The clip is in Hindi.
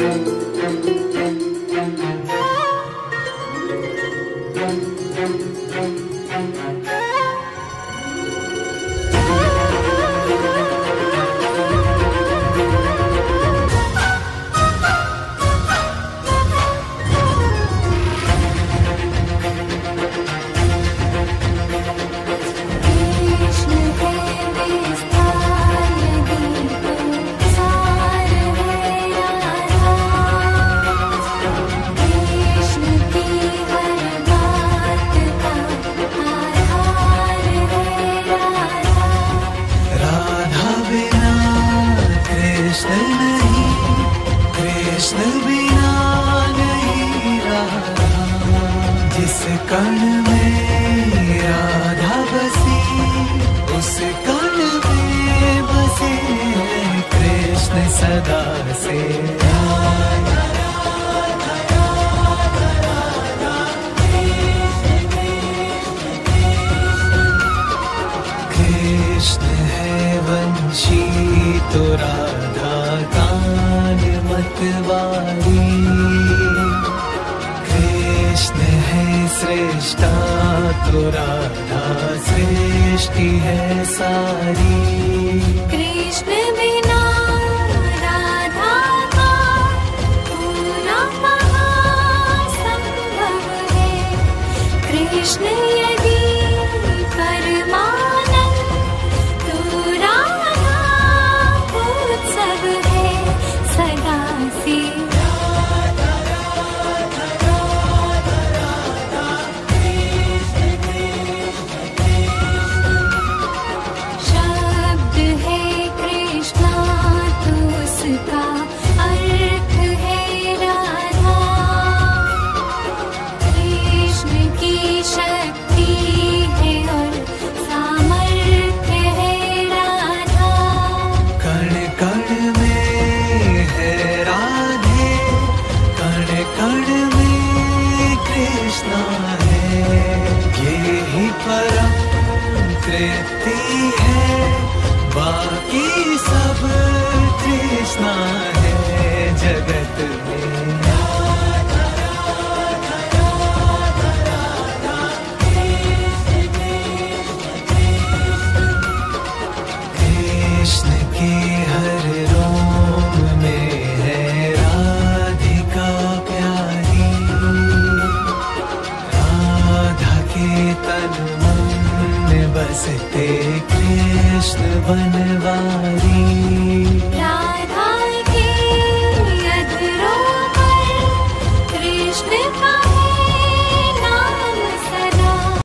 कृष्ण कृष्ण बिना नहीं राधा जिस कण में राधा बसी, उस कण में बसे कृष्ण सदा से। कृष्ण है वंशी तो राधा कान वाली कृष्ण है श्रेष्ठा तो राधा सृष्टि है सारी। कृष्ण बिना कृष्ण परम कृति है। बनवारी।